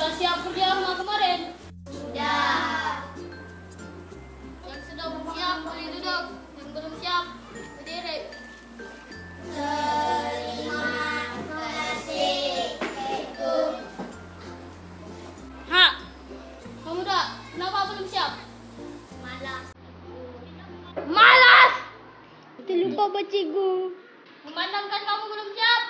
Sudah siap kerja rumah kemarin? Sudah. Yang sudah siap boleh duduk. Yang belum siap berdiri. Terima kasih, cikgu. Ha. Kamu dah. Kenapa belum siap? Malas. Malas. Kita lupa cikgu. Memandangkan kamu belum siap.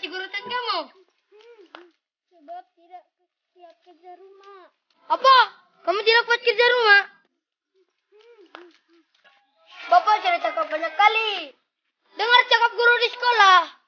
Kenapa cikgu rotan kamu? Sebab tidak siap kerja rumah. Apa? Kamu tidak buat kerja rumah? Bapak sudah cakap banyak kali. Dengar cakap guru di sekolah.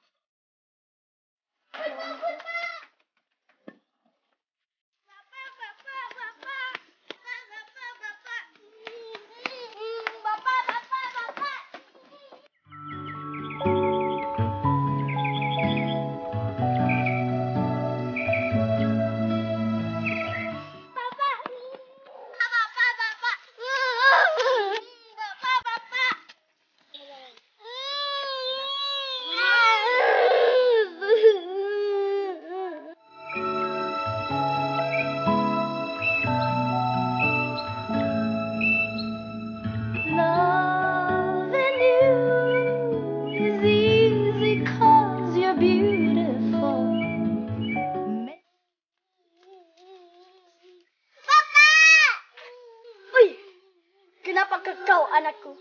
Kenapa ke kau anakku?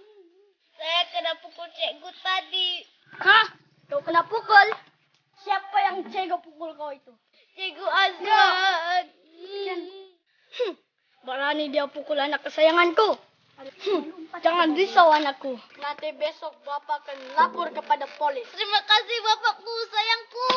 Saya kena pukul cikgu tadi. Hah? Kau kena pukul? Siapa yang cikgu pukul kau itu? Cikgu Azad. Hmm, berani dia pukul anak kesayanganku. Hmm, jangan risau anakku. Nanti besok bapak akan lapor kepada polis. Terima kasih bapakku, sayangku.